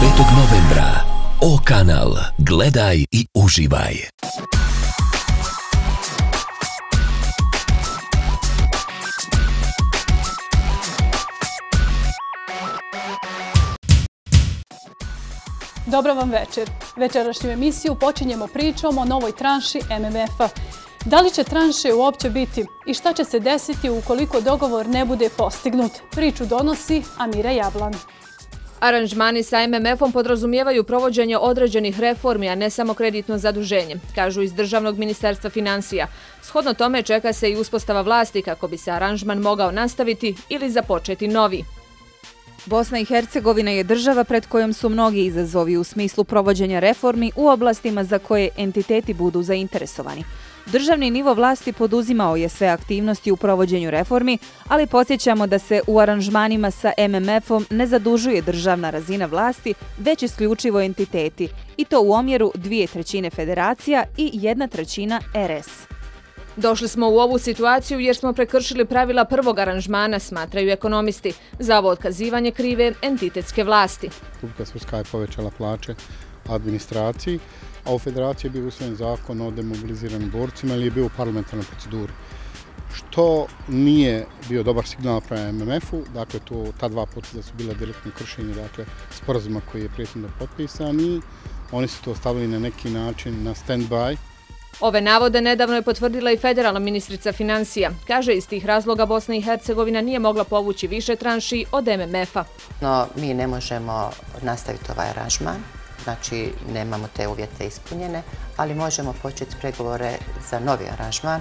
novembra. O kanal, gledaj i uživaj. Dobro vam večer. Večerašnju emisiju počinjemo pričom o novoj tranši MMF-a. Da li će tranše uopće biti i šta će se desiti ukoliko dogovor ne bude postignut? Priču donosi Amira Javlan. Aranžmani sa MMF-om podrazumijevaju provođenje određenih reformi, a ne samo kreditno zaduženje, kažu iz Državnog ministarstva financija. Shodno tome čeka se i uspostava vlasti kako bi se aranžman mogao nastaviti ili započeti novi. Bosna i Hercegovina je država pred kojom su mnogi izazovi u smislu provođenja reformi u oblastima za koje entiteti budu zainteresovani. Državni nivo vlasti poduzimao je sve aktivnosti u provođenju reformi, ali podsjećamo da se u aranžmanima sa MMF-om ne zadužuje državna razina vlasti, već isključivo entiteti, i to u omjeru dvije trećine federacija i jedna trećina RS. Došli smo u ovu situaciju jer smo prekršili pravila prvog aranžmana, smatraju ekonomisti, za ovo otkazivanje krive entitetske vlasti. Republika Srpska je povećala plaće administraciji, a u federaciji je bio usvojen zakon o demobiliziranim borcima ili je bio u parlamentarnoj proceduri. Što nije bio dobar signal prema MMF-u, dakle to, ta dva puta da su bila direktno kršenje dakle, sporazuma koji je prijetno potpisan i oni su to stavili na neki način na stand-by. Ove navode nedavno je potvrdila i federalna ministrica financija. Kaže, iz tih razloga Bosna i Hercegovina nije mogla povući više tranši od MMF-a. No, mi ne možemo nastaviti ovaj aranžman znači nemamo te uvjete ispunjene, ali možemo početi pregovore za novi aranžman,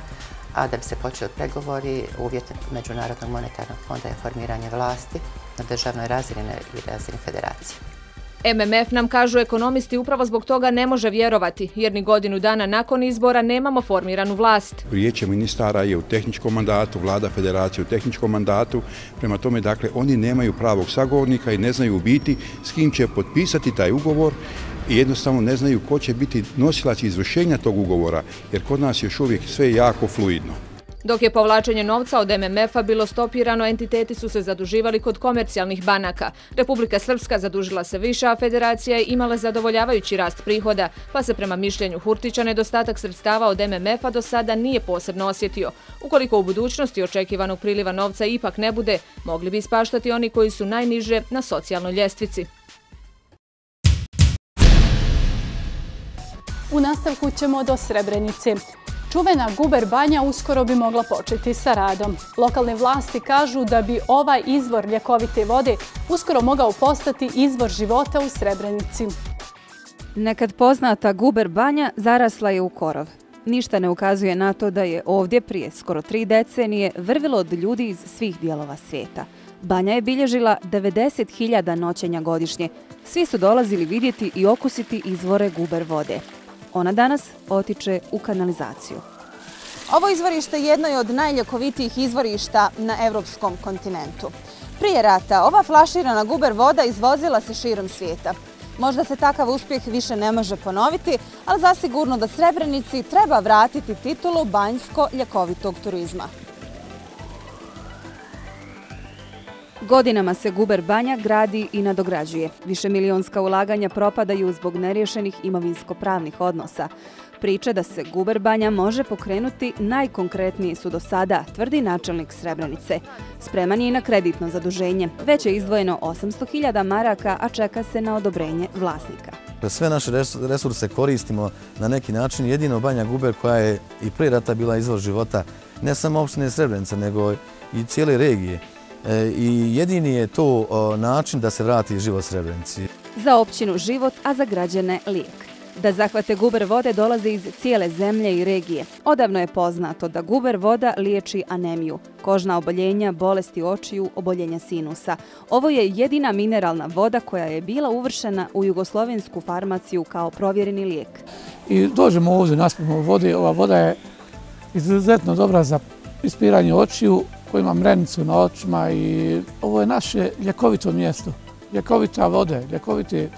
a da bi se počeli pregovori, uvjet Međunarodnog monetarnog fonda je formiranje vlasti na državnoj razini i razini federacije. MMF nam kažu ekonomisti upravo zbog toga ne može vjerovati, jer ni godinu dana nakon izbora nemamo formiranu vlast. Vijeće ministara je u tehničkom mandatu, vlada federacije u tehničkom mandatu, prema tome, dakle, oni nemaju pravog sagovornika i ne znaju u biti s kim će potpisati taj ugovor i jednostavno ne znaju ko će biti nosilac izvršenja tog ugovora, jer kod nas još uvijek sve jako fluidno. Dok je povlačenje novca od MMF-a bilo stopirano, entiteti su se zaduživali kod komercijalnih banaka. Republika Srpska zadužila se više, a federacija je imala zadovoljavajući rast prihoda, pa se prema mišljenju Hurtića nedostatak sredstava od MMF-a do sada nije posebno osjetio. Ukoliko u budućnosti očekivanog priliva novca ipak ne bude, mogli bi ispaštati oni koji su najniže na socijalnoj ljestvici. U nastavku ćemo do Srebrenice. Čuvena Guber Banja uskoro bi mogla početi sa radom. Lokalne vlasti kažu da bi ovaj izvor ljekovite vode uskoro mogao postati izvor života u Srebrenici. Nekad poznata Guber Banja zarasla je u korov. Ništa ne ukazuje na to da je ovdje prije skoro tri decenije vrvilo od ljudi iz svih dijelova svijeta. Banja je bilježila 90.000 noćenja godišnje. Svi su dolazili vidjeti i okusiti izvore Guber vode. Ona danas otiče u kanalizaciju. Ovo izvorište jedno je od najljekovitijih izvorišta na evropskom kontinentu. Prije rata ova flaširana guber voda izvozila se širom svijeta. Možda se takav uspjeh više ne može ponoviti, ali zasigurno da Srebrenici treba vratiti titulu banjsko-ljekovitog turizma. Godinama se Guber Banja gradi i nadograđuje. Više milionska ulaganja propadaju zbog nerješenih imovinsko-pravnih odnosa. Priče da se Guber Banja može pokrenuti najkonkretniji su do sada, tvrdi načelnik Srebrenice. Spreman je i na kreditno zaduženje. Već je izdvojeno 800.000 maraka, a čeka se na odobrenje vlasnika. Sve naše resurse koristimo na neki način. Jedino Banja Guber koja je i prije rata bila izvor života ne samo opštine Srebrenice, nego i cijele regije. E, i jedini je to način da se vrati život Srebrenici. Za općinu život, a za građane lijek. Da zahvate guber vode dolaze iz cijele zemlje i regije. Odavno je poznato da guber voda liječi anemiju, kožna oboljenja, bolesti očiju, oboljenja sinusa. Ovo je jedina mineralna voda koja je bila uvršena u jugoslovensku farmaciju kao provjereni lijek. I dođemo ovdje, naspimo vode. Ova voda je izuzetno dobra za ispiranje očiju, koji ima mrenicu na očima i ovo je naše ljekovito mjesto. Ljekovita vode, ljekovite,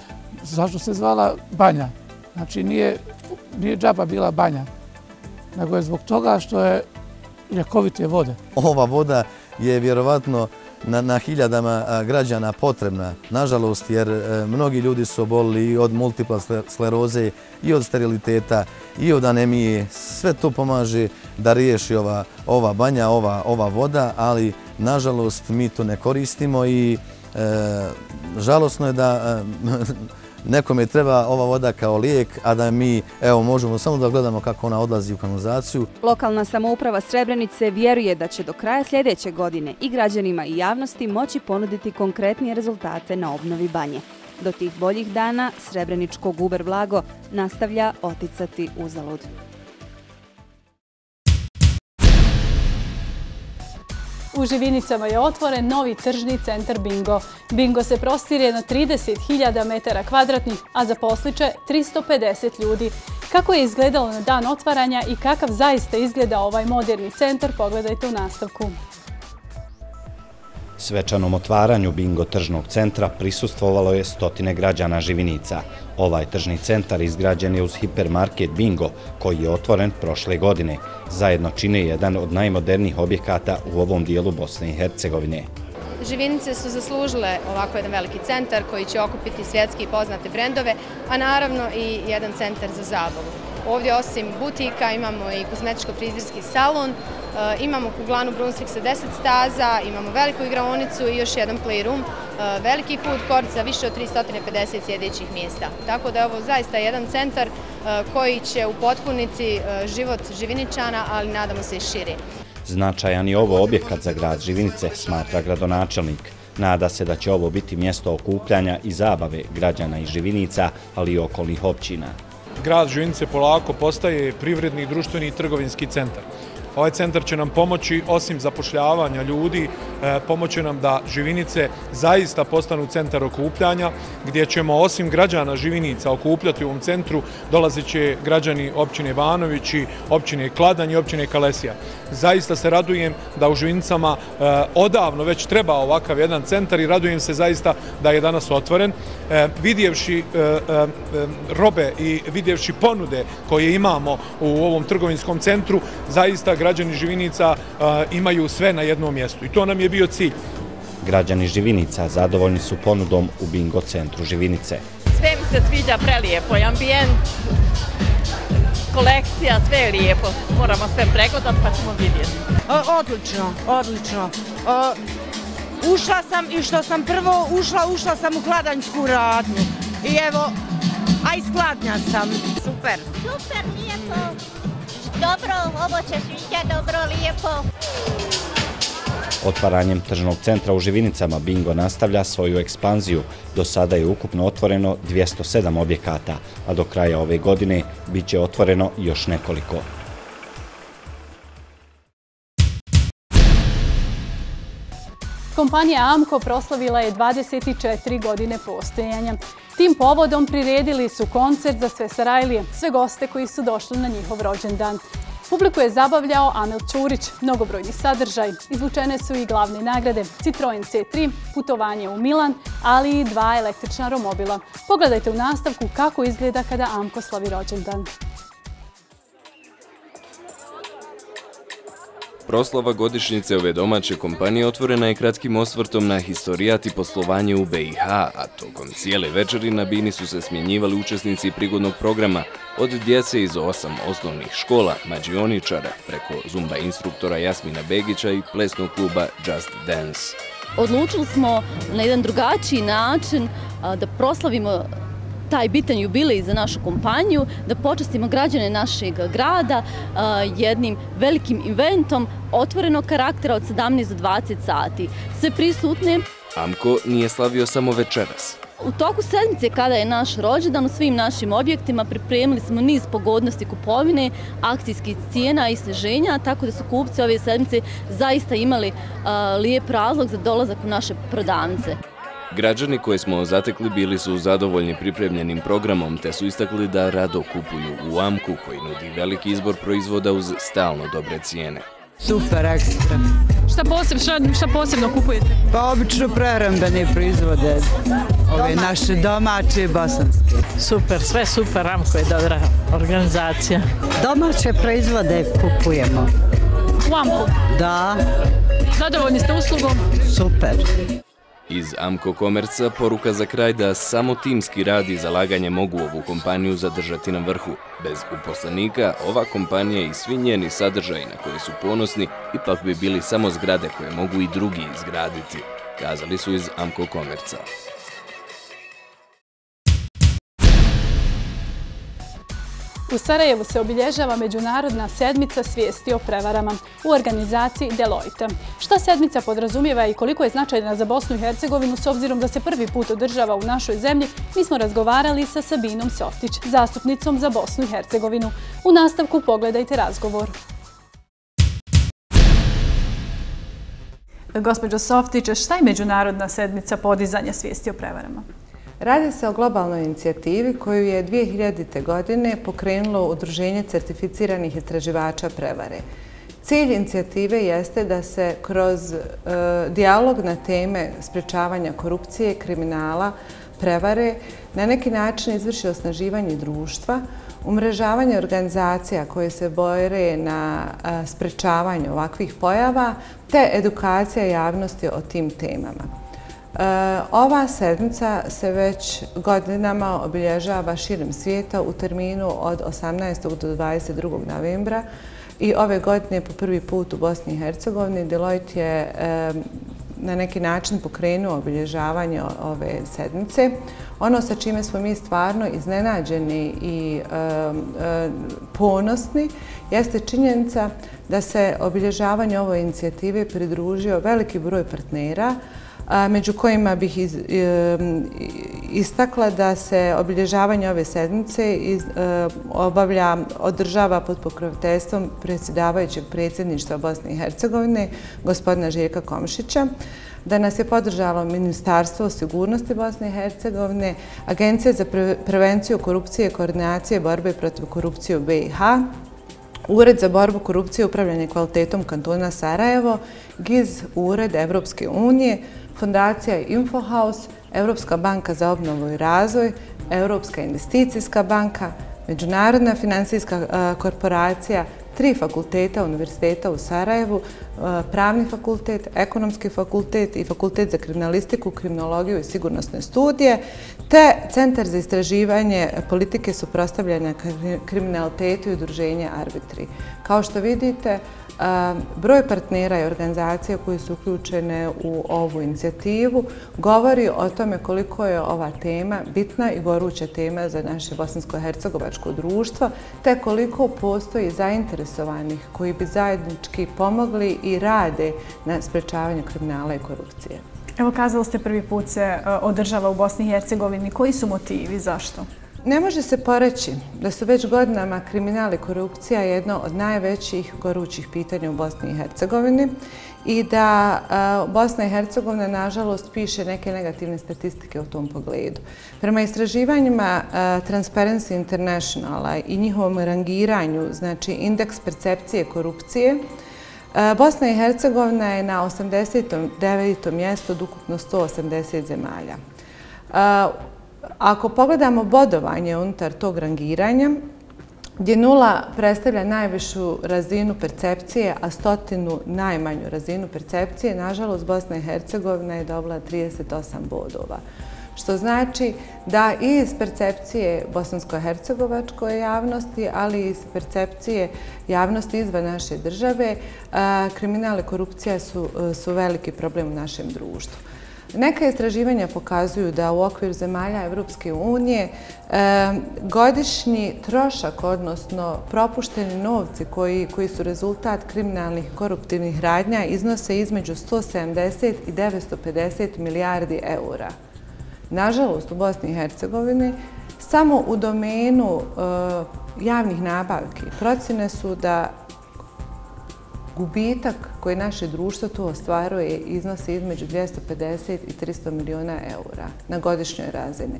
zašto se zvala banja? Znači nije, nije džaba bila banja, nego je zbog toga što je ljekovite vode. Ova voda je vjerovatno na, na hiljadama građana potrebna, nažalost, jer e, mnogi ljudi su obolili i od multipla skleroze, i od steriliteta, i od anemije. Sve to pomaže da riješi ova, ova banja, ova, ova voda, ali nažalost mi to ne koristimo i e, žalosno je da e, nekome treba ova voda kao lijek, a da mi evo, možemo samo da gledamo kako ona odlazi u kanalizaciju. Lokalna samouprava Srebrenice vjeruje da će do kraja sljedeće godine i građanima i javnosti moći ponuditi konkretnije rezultate na obnovi banje. Do tih boljih dana Srebreničko guber blago nastavlja oticati uzalud. U Živinicama je otvoren novi tržni centar Bingo. Bingo se prostire na 30.000 metara kvadratnih, a zaposliče 350 ljudi. Kako je izgledalo na dan otvaranja i kakav zaista izgleda ovaj moderni centar, pogledajte u nastavku. Svečanom otvaranju Bingo tržnog centra prisustvovalo je stotine građana Živinica. Ovaj tržni centar izgrađen je uz hipermarket Bingo, koji je otvoren prošle godine. Zajedno čine jedan od najmodernijih objekata u ovom dijelu Bosne i Hercegovine. Živinice su zaslužile ovako jedan veliki centar koji će okupiti svjetski i poznate brendove, a naravno i jedan centar za zabavu. Ovdje osim butika imamo i kozmetičko-frizirski salon, imamo kuglanu Brunswick sa 10 staza, imamo veliku igraonicu i još jedan playroom, eh, veliki food court sa više od 350 sjedećih mjesta. Tako da je ovo zaista jedan centar eh, koji će upotpuniti život Živiničana, ali nadamo se i širi. Značajan je ovo objekat za grad Živinice, smatra gradonačelnik. Nada se da će ovo biti mjesto okupljanja i zabave građana iz Živinica, ali i okolnih općina. Grad Živinice polako postaje privredni, društveni i trgovinski centar. Ovaj centar će nam pomoći, osim zapošljavanja ljudi, e, pomoći nam da Živinice zaista postanu centar okupljanja, gdje ćemo osim građana Živinica okupljati u ovom centru, dolazit će građani općine Ivanovići, općine Kladanj i općine Kalesija. Zaista se radujem da u Živinicama e, odavno već treba ovakav jedan centar i radujem se zaista da je danas otvoren. E, vidjevši robe i vidjevši ponude koje imamo u ovom trgovinskom centru, zaista građani Živinica imaju sve na jednom mjestu i to nam je bio cilj. Građani Živinica zadovoljni su ponudom u bingo centru Živinice. Sve mi se sviđa prelijepo, ambijent, kolekcija, sve je lijepo. Moramo sve pregledati pa ćemo vidjeti. Odlično, odlično. Ušla sam i što sam prvo ušla, ušla sam u hladanjsku radnju. I evo, a iskladnja sam. Super. Super, lijepo. Dobro, ovo će sviđa, dobro, lijepo. Otvaranjem tržnog centra u Živinicama Bingo nastavlja svoju ekspanziju. Do sada je ukupno otvoreno 207 objekata, a do kraja ove godine bit će otvoreno još nekoliko. Kompanija AMCO proslavila je 24 godine postojanja. Tim povodom priredili su koncert za sve Sarajlije, sve goste koji su došli na njihov rođendan. Publiku je zabavljao Amel Ćurić, mnogobrojni sadržaj. Izvučene su i glavne nagrade Citroen C3, putovanje u Milan, ali i dva električna romobila. Pogledajte u nastavku kako izgleda kada Amko slavi rođendan. Proslava godišnjice ove domaće kompanije otvorena je kratkim osvrtom na historijat i poslovanje u BiH, a tokom cijele večeri na bini su se smjenjivali učesnici prigodnog programa od djece iz osam osnovnih škola, mađioničara, preko zumba instruktora Jasmina Begića i plesnog kluba Just Dance. Odlučili smo na jedan drugačiji način da proslavimo taj bitan jubilej za našu kompaniju, da počestimo građane našeg grada jednim velikim inventom otvorenog karaktera od 17 do 20 sati. Sve prisutne... Amko nije slavio samo večeras. U toku sedmice kada je naš rođendan u svim našim objektima pripremili smo niz pogodnosti kupovine, akcijskih cijena i sveženja, tako da su kupci ove sedmice zaista imali lijep razlog za dolazak u naše prodavnice. Građani koje smo zatekli bili su zadovoljni pripremljenim programom te su istakli da rado kupuju u Amku koji nudi veliki izbor proizvoda uz stalno dobre cijene. Super, ekstra. Šta posebno, šta, šta posebno kupujete? Pa obično prerambene proizvode, ove naše domaće i bosanske. Super, sve super, Amko je dobra organizacija. Domaće proizvode kupujemo. U Amku? Da. Zadovoljni ste uslugom? super. Iz Amko Komerca poruka za kraj da samo timski rad i zalaganje mogu ovu kompaniju zadržati na vrhu. Bez uposlenika, ova kompanija i svi njeni sadržaji na koje su ponosni ipak bi bili samo zgrade koje mogu i drugi izgraditi, kazali su iz Amko Komerca. U Sarajevu se obilježava Međunarodna sedmica svijesti o prevarama u organizaciji Deloitte. Šta sedmica podrazumijeva i koliko je značajna za Bosnu i Hercegovinu s obzirom da se prvi put održava u našoj zemlji, mi smo razgovarali sa Sabinom Softić, zastupnicom za Bosnu i Hercegovinu. U nastavku pogledajte razgovor. Gospođo Softić, šta je Međunarodna sedmica podizanja svijesti o prevarama? Radi se o globalnoj inicijativi koju je 2000. godine pokrenulo Udruženje certificiranih istraživača prevare. Cilj inicijative jeste da se kroz e, dijalog na teme sprečavanja korupcije, kriminala, prevare, na neki način izvrši osnaživanje društva, umrežavanje organizacija koje se bojere na e, sprečavanju ovakvih pojava, te edukacija javnosti o tim temama. E, ova sedmica se već godinama obilježava širom svijeta u terminu od 18. do 22. novembra i ove godine po prvi put u Bosni i Hercegovini Deloitte je e, na neki način pokrenuo obilježavanje ove sedmice. Ono sa čime smo mi stvarno iznenađeni i e, e, ponosni jeste činjenica da se obilježavanje ove inicijative pridružio veliki broj partnera, među kojima bih istakla da se obilježavanje ove sedmice e, obavlja, održava pod pokroviteljstvom predsjedavajućeg predsjedništva Bosne i Hercegovine, gospodina Željka Komšića, da nas je podržalo Ministarstvo sigurnosti Bosne i Hercegovine, Agencija za prevenciju korupcije i koordinacije borbe protiv korupcije u BiH, Ured za borbu korupcije i upravljanje kvalitetom kantona Sarajevo, GIZ, Ured Evropske unije, Fondacija Infohouse, Europska banka za obnovu i razvoj, Europska investicijska banka, Međunarodna financijska eh, korporacija, tri fakulteta Univerziteta u Sarajevu, eh, pravni fakultet, ekonomski fakultet i fakultet za kriminalistiku, kriminologiju i sigurnosne studije, te Centar za istraživanje politike suprostavljanja kriminalitetu i udruženja arbitri. Kao što vidite, Broj partnera i organizacija koje su uključene u ovu inicijativu govori o tome koliko je ova tema bitna i goruća tema za naše bosansko-hercegovačko društvo, te koliko postoji zainteresovanih koji bi zajednički pomogli i rade na sprečavanju kriminala i korupcije. Evo, kazali ste prvi put se e, održava u Bosni i Hercegovini. Koji su motivi? Zašto? Ne može se poreći da su već godinama kriminal i korupcija jedno od najvećih gorućih pitanja u Bosni i Hercegovini i da Bosna i Hercegovina nažalost piše neke negativne statistike u tom pogledu. Prema istraživanjima Transparency Internationala i njihovom rangiranju, znači indeks percepcije korupcije, Bosna i Hercegovina je na 89. mjestu od ukupno 180 zemalja. Ako pogledamo bodovanje unutar tog rangiranja, gdje nula predstavlja najvišu razinu percepcije, a stotinu najmanju razinu percepcije, nažalost, Bosna i Hercegovina je dobila 38 bodova. Što znači da i iz percepcije bosansko-hercegovačkoj javnosti, ali i iz percepcije javnosti izvan naše države, kriminal i korupcija su veliki problem u našem društvu. Neka istraživanja pokazuju da u okviru zemalja Evropske unije e, godišnji trošak, odnosno propušteni novci koji su rezultat kriminalnih i koruptivnih radnja iznose između 170 i 950 milijardi eura. Nažalost, u Bosni i Hercegovini samo u domenu e, javnih nabavki procjene su da gubitak koji naše društvo tu ostvaruje iznosi između 250 i 300 miliona eura na godišnjoj razini.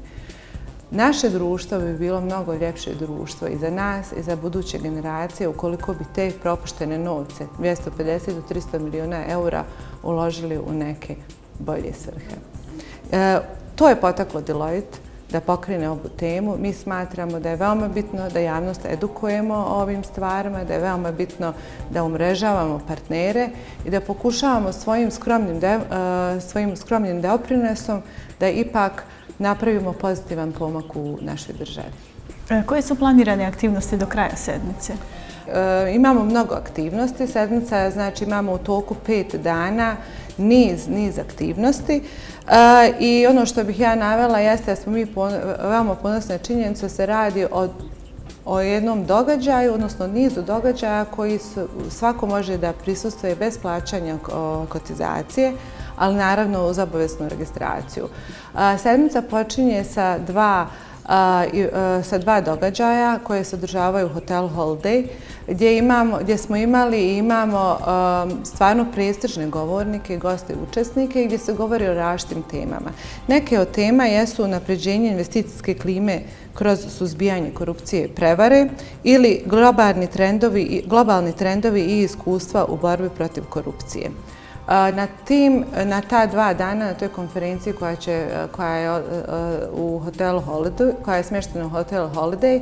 Naše društvo bi bilo mnogo ljepše društvo i za nas i za buduće generacije ukoliko bi te propuštene novce, 250 do 300 miliona eura, uložili u neke bolje svrhe. E, to je potaklo Deloitte da pokrene ovu temu. Mi smatramo da je veoma bitno da javnost edukujemo o ovim stvarima, da je veoma bitno da umrežavamo partnere i da pokušavamo svojim skromnim, de, svojim skromnim doprinesom da ipak napravimo pozitivan pomak u našoj državi. E, koje su planirane aktivnosti do kraja sedmice? E, imamo mnogo aktivnosti. Sedmica, znači imamo u toku pet dana niz, niz aktivnosti. I ono što bih ja navela jeste da smo mi veoma ponosne činjenice da se radi o o jednom događaju, odnosno nizu događaja koji svako može da prisustuje bez plaćanja kotizacije, ali naravno uz obaveznu registraciju. Sedmica počinje sa dva E, sa dva događaja koje se održavaju u Hotel Holiday, gdje, imamo, gdje smo imali i imamo e, stvarno prestižne govornike, goste i učesnike gdje se govori o raštim temama. Neke od tema jesu napređenje investicijske klime kroz suzbijanje korupcije i prevare ili globalni trendovi, globalni trendovi i iskustva u borbi protiv korupcije. Na tim, na ta dva dana, na toj konferenciji koja, će, koja je u hotelu Holiday, koja je smještena u hotelu Holiday,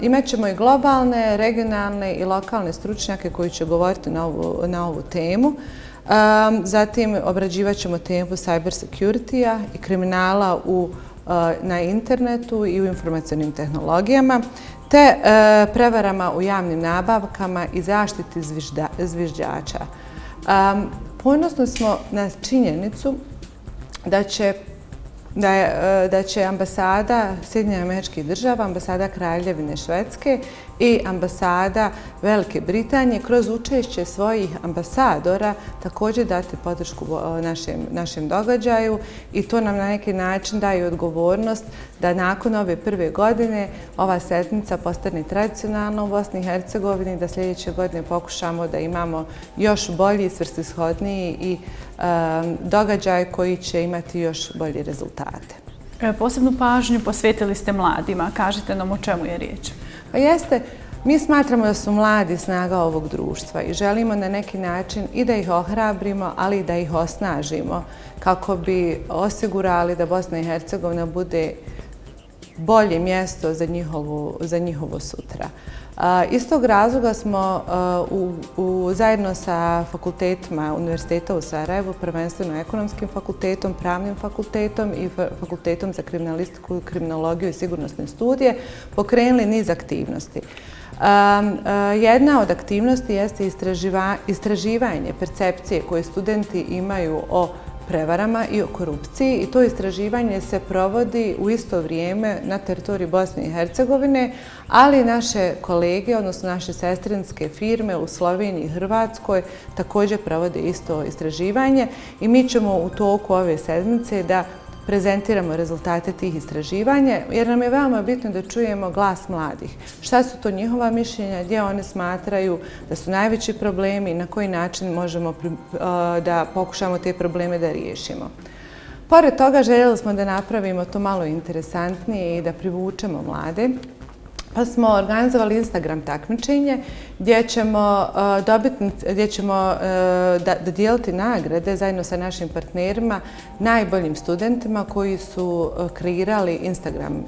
imat ćemo i globalne, regionalne i lokalne stručnjake koji će govoriti na ovu, na ovu temu. Um, Zatim obrađivat ćemo temu cyber security-a i kriminala u, na internetu i u informacijalnim tehnologijama, te prevarama u javnim nabavkama i zaštiti zvižđača. Ponosno smo na činjenicu da će da, je, e, da će ambasada Sjedinja američkih država, ambasada Kraljevine Švedske i ambasada Velike Britanije kroz učešće svojih ambasadora također dati podršku našem, našem događaju i to nam na neki način daje odgovornost da nakon ove prve godine ova setnica postane tradicionalna u Bosni i Hercegovini, da sljedeće godine pokušamo da imamo još bolji, svrstishodniji i um, događaj koji će imati još bolji rezultate. E, posebnu pažnju posvetili ste mladima. Kažite nam o čemu je riječ. Pa jeste, mi smatramo da su mladi snaga ovog društva i želimo na neki način i da ih ohrabrimo, ali i da ih osnažimo kako bi osigurali da Bosna i Hercegovina bude bolje mjesto za njihovo, za njihovo sutra. Iz tog razloga smo u, u, zajedno sa fakultetima Univerziteta u Sarajevu, prvenstveno ekonomskim fakultetom, pravnim fakultetom i fakultetom za kriminalistiku, kriminologiju i sigurnosne studije pokrenuli niz aktivnosti. Jedna od aktivnosti jeste istraživanje percepcije koje studenti imaju o prevarama i o korupciji i to istraživanje se provodi u isto vrijeme na teritoriji Bosne i Hercegovine, ali naše kolege, odnosno naše sestrinske firme u Sloveniji i Hrvatskoj također provode isto istraživanje i mi ćemo u toku ove sedmice da prezentiramo rezultate tih istraživanja, jer nam je veoma bitno da čujemo glas mladih. Šta su to njihova mišljenja, gdje one smatraju da su najveći problemi i na koji način možemo eh, da pokušamo te probleme da riješimo. Pored toga, željeli smo da napravimo to malo interesantnije i da privučemo mlade pa smo organizovali Instagram takmičenje gdje ćemo, uh, dobiti, gdje ćemo uh, dodijeliti nagrade zajedno sa našim partnerima najboljim studentima koji su uh, kreirali Instagram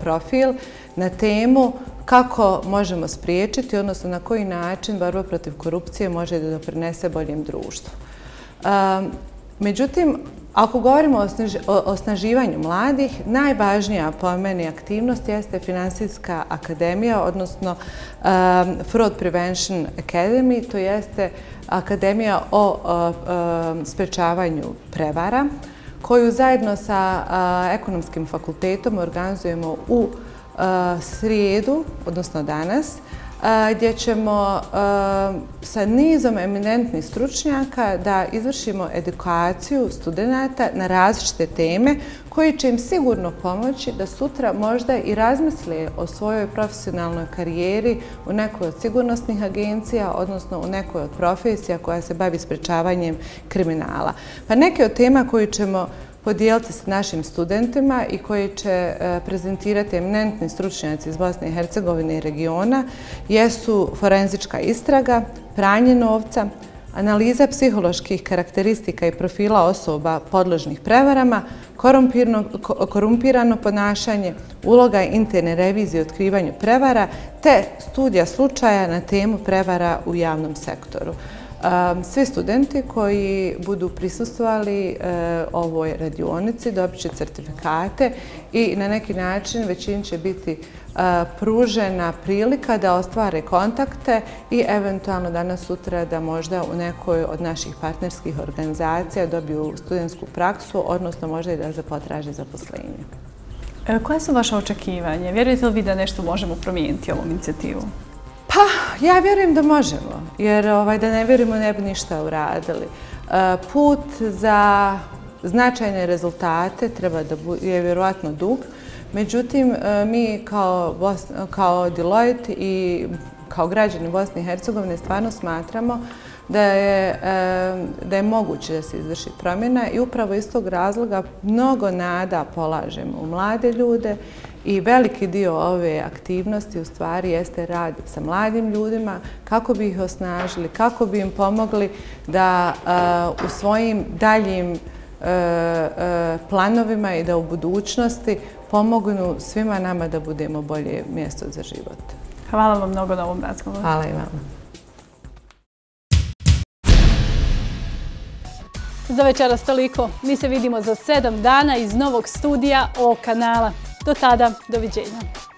profil na temu kako možemo spriječiti, odnosno na koji način borba protiv korupcije može da doprinese boljem društvu. Um, međutim, Ako govorimo o osnaživanju mladih, najvažnija po meni aktivnost jeste Finansijska akademija, odnosno um, Fraud Prevention Academy, to jeste akademija o um, sprečavanju prevara, koju zajedno sa ekonomskim fakultetom organizujemo u srijedu, odnosno danas, gdje ćemo sa nizom eminentnih stručnjaka da izvršimo edukaciju studenta na različite teme koji će im sigurno pomoći da sutra možda i razmisle o svojoj profesionalnoj karijeri u nekoj od sigurnosnih agencija, odnosno u nekoj od profesija koja se bavi sprečavanjem kriminala. Pa neke od tema koje ćemo podijeliti sa našim studentima i koji će e, prezentirati eminentni stručnjaci iz Bosne i Hercegovine i regiona jesu forenzička istraga, pranje novca, analiza psiholoških karakteristika i profila osoba podložnih prevarama, korumpirano ponašanje, uloga interne revizije u otkrivanju prevara, te studija slučaja na temu prevara u javnom sektoru. Svi studenti koji budu prisustovali eh, ovoj radionici dobit će certifikate i na neki način većin će biti eh, pružena prilika da ostvare kontakte i eventualno danas sutra da možda u nekoj od naših partnerskih organizacija dobiju studentsku praksu, odnosno možda i da zapotraže zaposlenje. E, Koje su vaše očekivanje? Vjerujete li vi da nešto možemo promijeniti ovom inicijativu? Ja vjerujem da možemo, jer ovaj, da ne vjerujemo ne bi ništa uradili. E, put za značajne rezultate treba da je vjerovatno dug, Međutim, e, mi kao, kao Deloitte i kao građani Bosne i Hercegovine stvarno smatramo da je, e, da je moguće da se izvrši promjena i upravo iz tog razloga mnogo nada polažemo u mlade ljude i veliki dio ove aktivnosti u stvari jeste rad sa mladim ljudima, kako bi ih osnažili, kako bi im pomogli da e, u svojim daljim planovima i da u budućnosti pomognu svima nama da budemo bolje mjesto za život. Hvala vam mnogo na ovom razgovoru. Hvala i vama. Za večeras toliko. Mi se vidimo za sedam dana iz novog studija o kanala. Do tada, doviđenja.